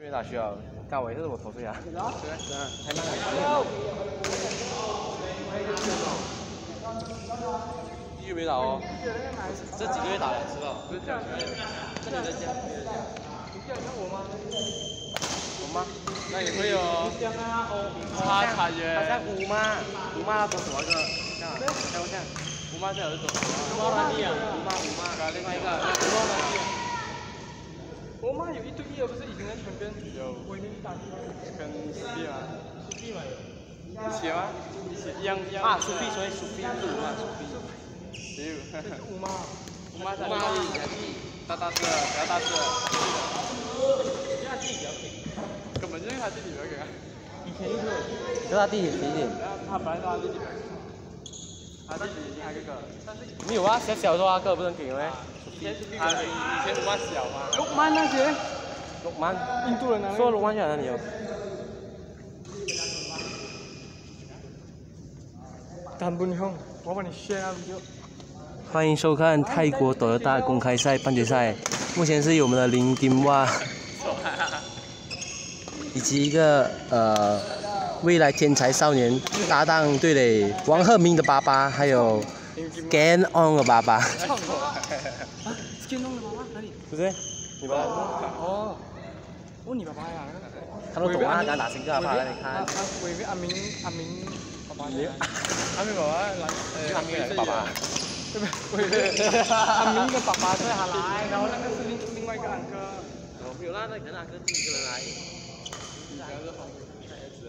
没打需要，干我也是我投对啊。对啊，太慢了。一月没打哦，这几个月打两次了，不是这样。这里在家，你这样看我吗？我吗？那也会哦。他他约。好像五妈，五妈他多少个？这样，看我这样，五妈这有多少？五妈哪里啊？五妈五妈，另外一个。五妈哪里？我妈有一对一，不是以前在全边有。我以前打的。跟苏菲。吗？苏菲。嘛有。一起吗？一起一样一样。啊，苏菲，所以苏菲。是五妈，苏菲。有。五妈。五妈在哪里？大大只，比较大只。因为他弟比较肥。根本就是他弟弟比较肥。以前就是。就他弟弟肥一点。他本来是他弟弟。没有啊，小小的话哥不能给咩？以前以前鲁曼小吗？鲁曼那些。鲁曼，印度人啊。说鲁曼去哪里哦？干不凶，我帮你炫啊！欢迎收看泰国斗牛大公开赛半决赛，目前是有我们的林丁哇，以及一个呃未来天才少年搭档对垒王鹤鸣的爸爸，还有 Gan On 的爸爸。Skin On 的爸爸哪里？不是，你爸爸。哦，哦你爸爸呀？他都懂啊，敢打新个爸爸你看。喂喂阿明阿明爸爸你阿明爸爸来，阿明的爸爸。对不对？阿明的爸爸在下来，然后那个是另另外一个安哥。哦，没有啦，那可能安哥自己一个人来。你还是黄太儿子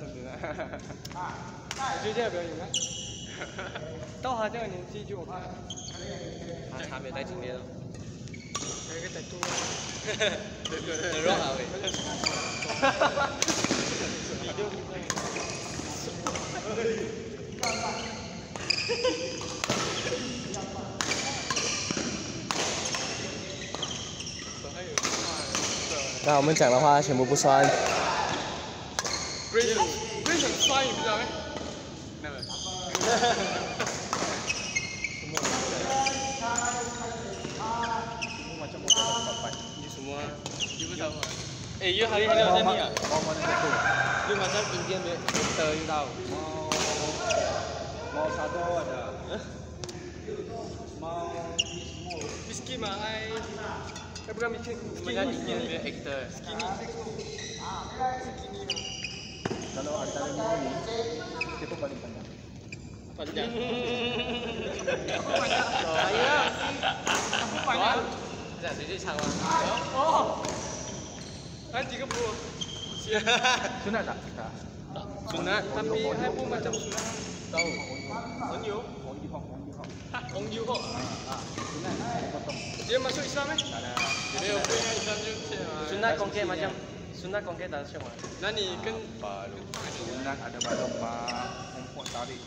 你觉得这样比较有吗？到他这个年纪就我怕。他没带经验哦。还有个带多。对对对。能让他喂。哈哈哈！你就。那我们讲的话全部不算。Grayson Grayson 刷你知道没？那个。你什么？你不知道吗？哎，有还有还有在你啊？有嘛？在今天没得遇到。mau satu ada. mau miskin mah ai. Eh bukan miskin, skinny. Skinny actor. Skinny. Kalau antara ini, itu paling Panjang. Saya. Aku panjang. Tidak, jadi sama. Oh. Kan tiga puluh. Sunat tak? Tak. Sunat, tapi saya pun macam sunat. Tahu. On you. On you. On you. Dia masuk Islam eh? Tak ada. Jadi aku yang Islam juga. Sunat kongke macam sunat kongke dan semua. Nani kan? Sunat ada balok pak. Umpuk tarik.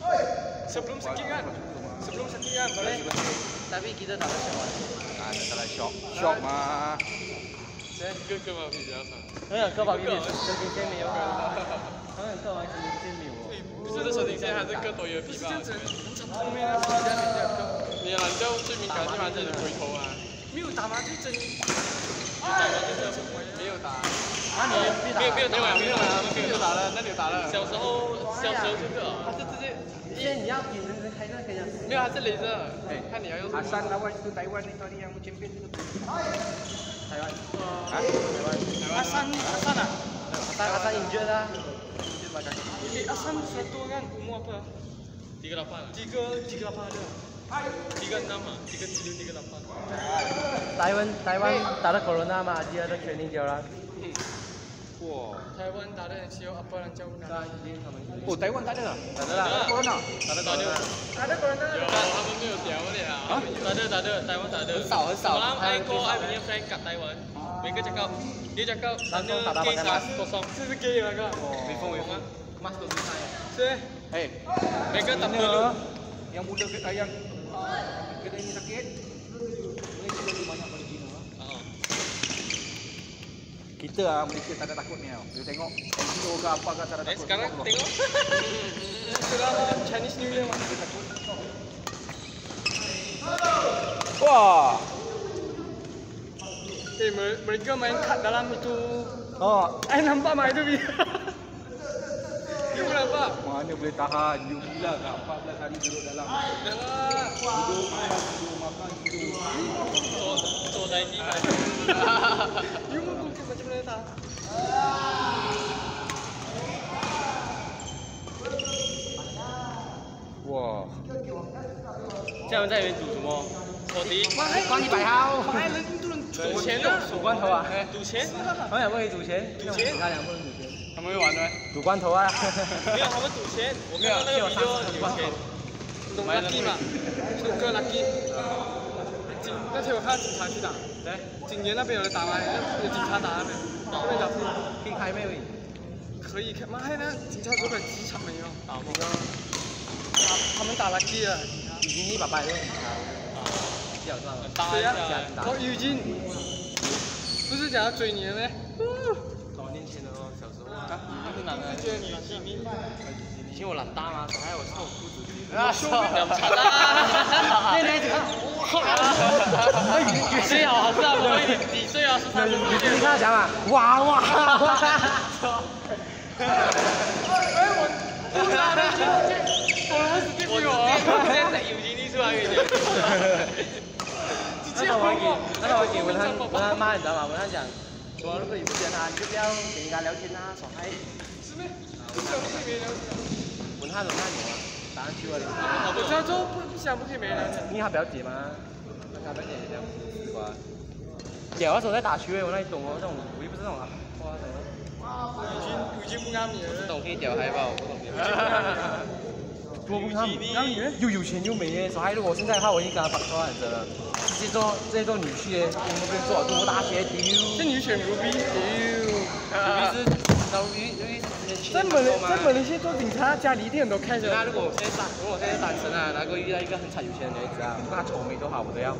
Sebelum sakit kan? Sebelum sakit kan boleh. Tapi kita tak ada siapa. Ada salah shock. Shock ma. 哥哥嘛比较少。没有，哥宝比你神经线没有。好像哥宝神经线没有。不是这神经线还是割多有皮吧？后面那是比较比较割。你懒觉最敏感的地方就是回头啊。没有打麻醉针。打麻醉针没有打。没有没有打没有打没有打了，那你有打了。小时候小时候就是你要点。没有，这里是，哎，看你要用。三台湾是台湾的，到底要不兼并这个？台湾，啊，台湾，台湾。三，阿，三啊。阿，三，阿，三，你觉得？你，三，十多个，估摸不？几个老板？几个？几个老板？台湾，台湾打了冠状嘛，肯定掉了。五哇，台湾打的很希望 apa 人教我们。哦，台湾打的啦，打的啦，打 corona，打的打的，打的 corona。有，他们没有屌的啊。打的打的，台湾打的。很少很少。Malam I call I punya friend kat Taiwan. Mereka cakap, dia cakap sana kes kosong. Itu gay lah kak. Wifong wifong. Mas tu saya. Sih. Hei, mereka tak perlu. Yang muda ke yang kedai ni sakit. Malaysia lebih banyak Kita ah Malaysia tak ada takut ni tau. Dia tengok NGO ke apa ke tak ada Eh takut. sekarang tengok. Sekarang Chinese New Year masih takut. Wah. Eh mereka main kat dalam itu. Oh, Eh nampak mak itu dia. You nampak? mana boleh tahan? You gila kat 14 hari duduk dalam. Dah. Duduk makan, duduk makan, duduk. 坐坐在地上。You mau bukit macam mana tak? Wah. 这样在里面赌什么？搓底。光一百号。赌钱的。赌关头啊？赌钱？他们也不可以赌钱。赌钱？他俩不能赌钱。他们会玩的。赌关头啊。没有，他们赌钱。我没有那个 video 赌钱。懂 lucky 嘛？赌个 lucky。警那天我看警察去打。来。警员那边有人打吗？有警察打那边。那边打。可以开没有？可以。开。妈呀，那警察说的机场没有。打吗？他他们打 lucky 了。雨金一百八了。谁呀？哦，雨金。不是讲要追你了。没？好年轻的哦，小时候。是哪个？是女性明白。以前我懒大吗？还有我穿我裤子。啊，受不了。啦！那女子，哇！几岁啊？是啊，我问你几岁啊？十三岁。你跟他讲啊，哇哇哇！哎我，我哪能我我是对不起我。现在有精力出来一点。那我给，那我给文翰文翰骂你知道吗？文翰讲，说如果你不喜欢他，你就不要跟人家聊天啊，耍嗨。是咩？不想不可以没聊天。文翰文翰有啊，打上去了。我他说不不想不可以没聊天。因为他表姐吗，他表姐也这样子是吧？姐那时候在打球，我那里懂哦，我不是那种啊，花的。已经已经不。懂可以屌嗨吧？我不懂。多不看，又有钱又美耶！小孩，如果现在的话，我已经跟他绑错了，直接做直接做女婿耶，我们不用做读大学丢。这你选 Ruby 丢。在马来在马来西亚做警察，家里一定都开着。那如果我现在单，如果我现在单身啊，然后遇到一个很惨有钱的女子啊，不管她丑美多好，我都要。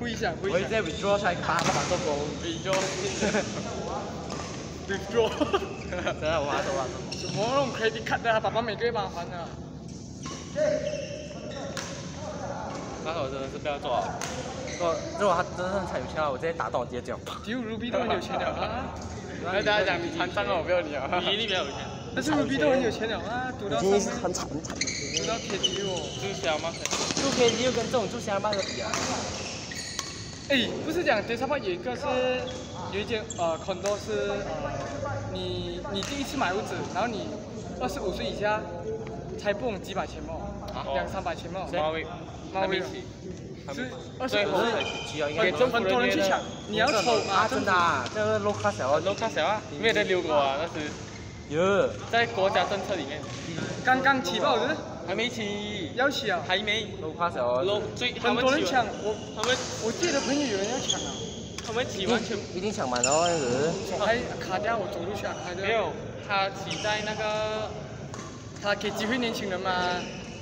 不一想，不一我会在 withdraw 下来把她把做工。withdraw。withdraw。真的，我把她走了。什么那种 credit card 爸爸每个月帮他还的。那时候真的是不要做啊！如果如果他真的很惨有钱啊，我直接打到我直接脚。只有 Ruby 都很有钱了啊！那大家讲你残障了，我不要你啊！你一定不要有钱。但是 Ruby 都很有钱了啊，赌到已经是很惨很惨。赌到 KTV 哦，住小吗？住 KTV 跟这种住香巴的比啊？哎，不是讲 d e s a p 有一个是有一间呃 condo 是呃你你第一次买屋子，然后你二十五岁以下才不懂几百千嘛，两三百千嘛。猫威，猫威。是二十五很多人去抢，你要抽啊？真的啊？这个 low class 啊，low class 啊，没有人溜过啊，那是。有。在国家政策里面。刚刚起爆是？还没起。要起啊？还没。low class 啊。low 最很多人抢，我他们我记得朋友有人要抢啊。他们起完全一定抢满哦，那个。还卡掉，我走路去啊，卡掉。没有，他起在那个，他给机会年轻人嘛。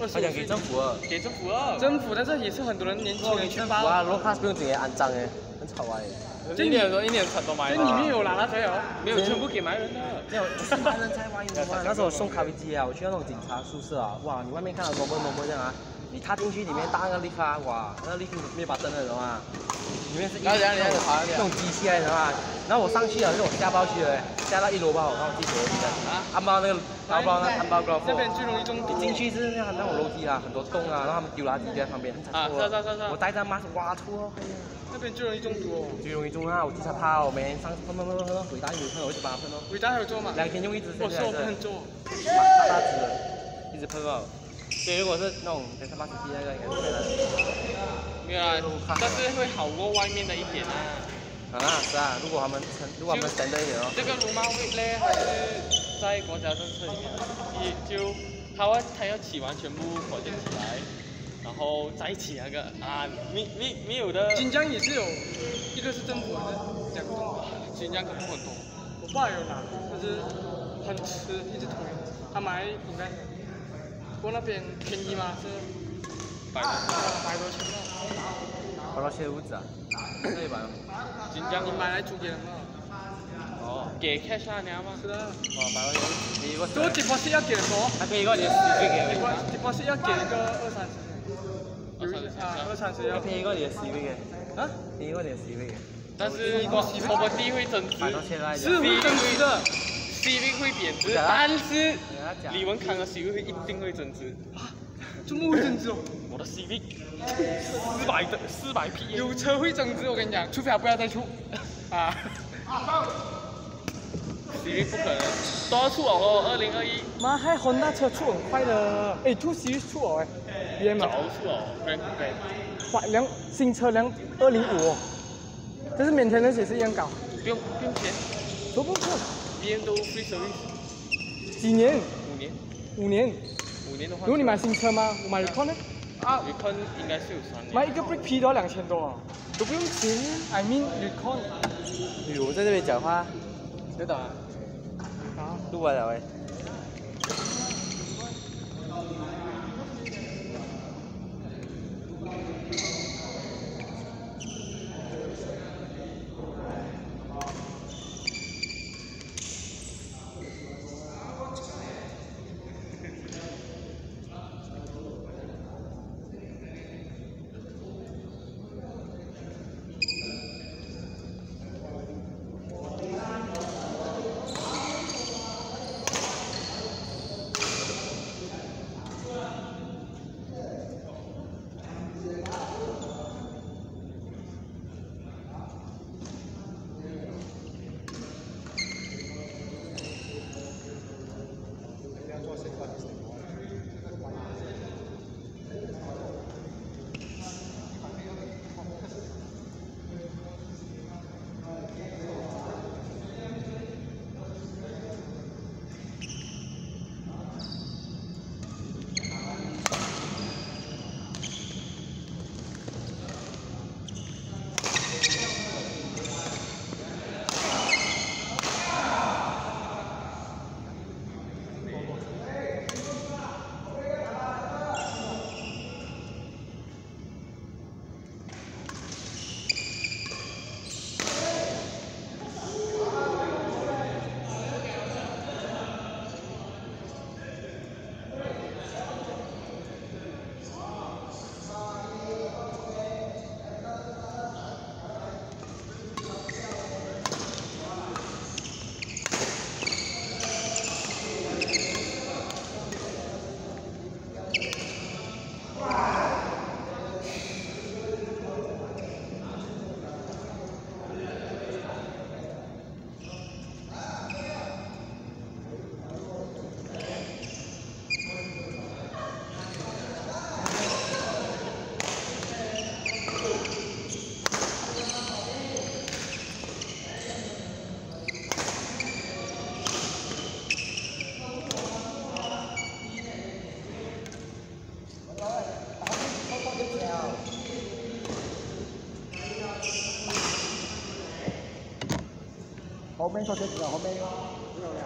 他想给政府啊，给政府啊，政府但是也是很多人年轻人去包。哇，low class 不用整天安脏哎，很吵哎。这一年多一年很多买。这里面有哪哪才有？没有，全部给埋人的。没有，是埋人才挖有啊。那时候送咖啡机啊，我去那种警察宿舍啊，哇，你外面看到某某某某这样啊，你踏进去里面搭那个 lift 啊，哇，那个 lift 没有把灯的，懂吗？里面是一那种机器来的嘛。然后我上去了，是我下包去了，下到一楼吧，然后我自己走进去。啊。安包那个包包那安包包。这边最容易中毒。进去是那那种楼梯啊，很多洞啊，然后他们丢垃圾在旁边，很惨。啊，是是是。我带着 mask 挖出。那边最容易中毒哦。最容易中啊！我经常怕我每天上喷喷喷喷喷，伟大有喷，我一直帮他喷哦。伟大还有做吗？两天用一支，我说我喷做。大大支的，一直喷哦。所以如果是那种等下八十 P 那个，应该是可以的。没有啊，但是会好过外面的一点啊。啊，是啊，如果他们成，如果他们 standard 一点哦。这个鲁马位呢，还是在国家政策里面，一就他要他要起完全部火箭起来，然后再起那个啊，没没没有的。新疆也是有，一个是政府的，两个政府。新疆可能很多，我爸有拿，就是很吃，一直推。他买应该，不过那边便宜吗？是百百多千嘛。百多千屋子啊？可以吧？新疆你买来租给人嘛？哦，给 cash 啊，吗？是的。哦，百多千。你一个。多 deposit 要给多？还可以一个你的 CV 给我。deposit 要给一个二三十。啊，二三十要。给一个你的 CV 给。啊？给一个你的 CV 给。但是说说不定会增值，是会增值的，CV 会贬值，但是李文康的 CV 会一定会增值。啊？怎么会增值哦？我的 CV 四百的四百 P，有车会增值，我跟你讲，除非他不要再出。啊！CV 不可能，都要出哦，二零二一。妈，还红大车出很快的，哎，出 CV 出哦，哎，BM 早出哦，Grand Coupe，哇，两新车两二零五。但是免钱的也是一样高，不用不用钱，都不用几年？五年。五年。五年的话。如果你买新车吗？我买 Recon 呢？啊，Recon 应该是有三年。买一个 Brake P 都要两千多啊，都不用钱。I mean Recon。哎呦，在这边讲话。谁打？啊，录完了喂。后面坐车子后面有，有了。